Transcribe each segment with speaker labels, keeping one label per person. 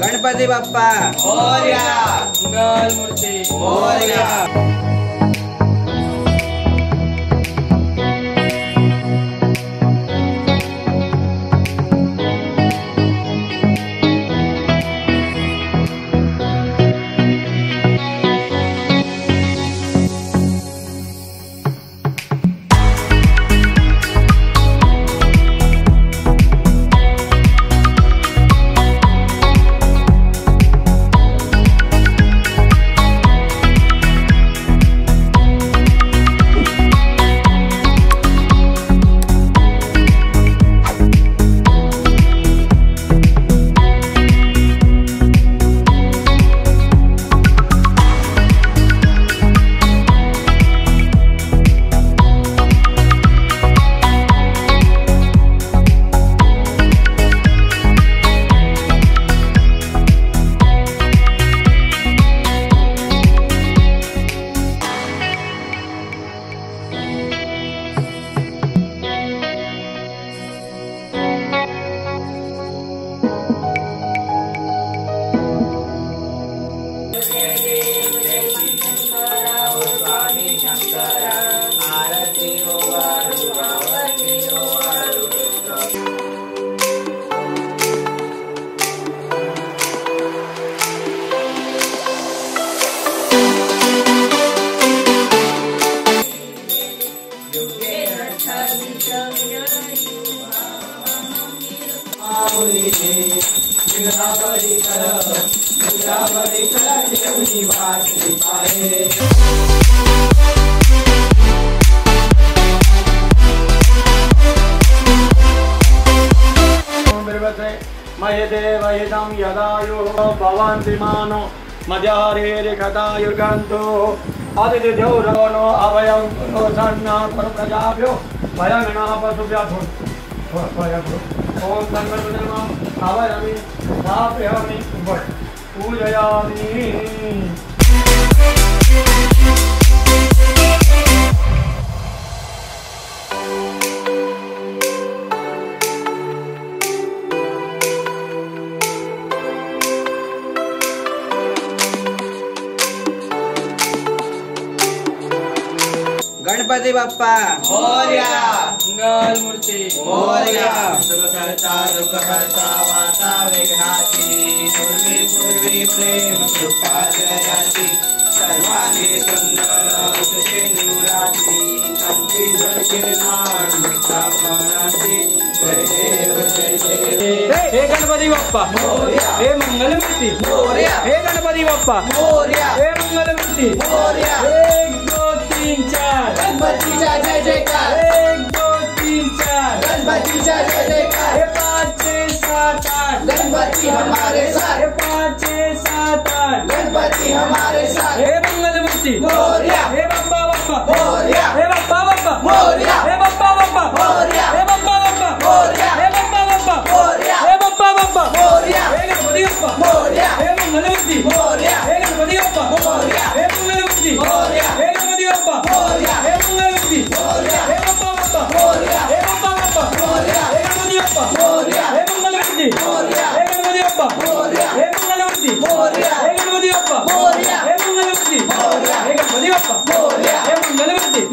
Speaker 1: गणपती बाप्पा.
Speaker 2: मोरया. मंगल मूर्ती.
Speaker 1: मोरया.
Speaker 3: शंकर स्वामी शंकरा आरती ओ मयदेवहितं यदायो भवन्ति मानो मजारेरिखतायुर्गन्तो अतिथिजौरवनो अभयं रोषण्णा प्रजाभ्यो भयगणा ॐ सङ्गणमा अवयमि स्थापयामि पूजयामि
Speaker 1: गणपती बाप्पा
Speaker 2: मोरया मंगल मूर्ति
Speaker 1: मोरया
Speaker 2: वाता विघ्नाची पूर्वी पूर्वी प्रेम कृपा जयाची सुंदर
Speaker 3: हे गणपती बाप्पा हे मंगलमूर्ती
Speaker 1: मोरया
Speaker 3: हे गणपती बाप्पा
Speaker 1: मोरया
Speaker 3: हे मंगलमूर्ती
Speaker 1: मोरया
Speaker 3: एक दो तीन चार
Speaker 1: गणपतीचा जय जयकार
Speaker 3: एक दो तीन चार
Speaker 1: गणपतीचा जय जयकार
Speaker 3: पाँच छह छे सात आठ।
Speaker 1: गणपति हमारे साथ।
Speaker 3: पाँच छे सात आठ।
Speaker 1: गणपति हमारे साथ।
Speaker 3: हे मंगलमूर्ती
Speaker 1: मोरिया।
Speaker 3: हे बप्पा बप्पा।
Speaker 1: मोरिया।
Speaker 3: हे बप्पा बप्पा।
Speaker 1: मोरया।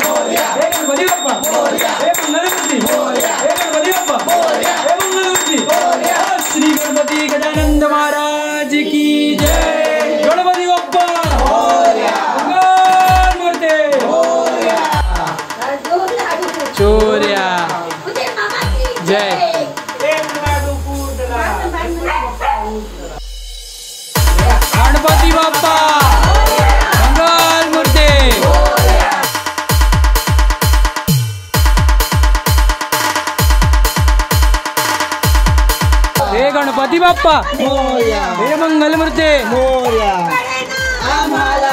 Speaker 3: मंगलमूर्ती हे मंगल
Speaker 1: आम्हाला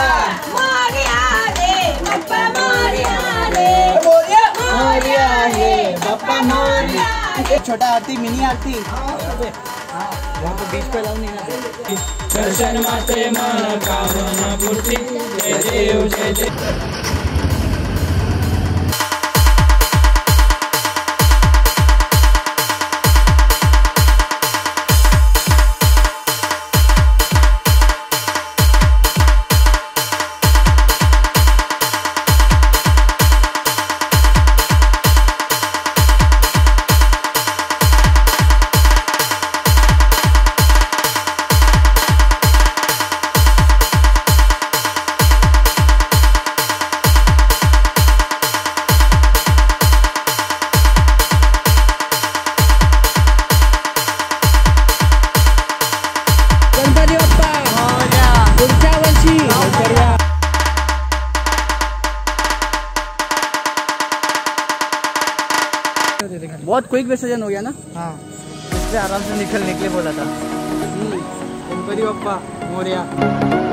Speaker 1: मोरया आहे बाप्पा मोरया एक छोटा आरती मिनी आरती यहाँ बीच पे लाऊं नहीं
Speaker 3: दर्शन माते मन कामना पूर्ती जय देव जय देव
Speaker 1: बहुत क्विक विसर्जन हो गया ना?
Speaker 2: हाँ। इससे आराम से निकल निकले बोला था।
Speaker 1: गणपति पप्पा मोरिया।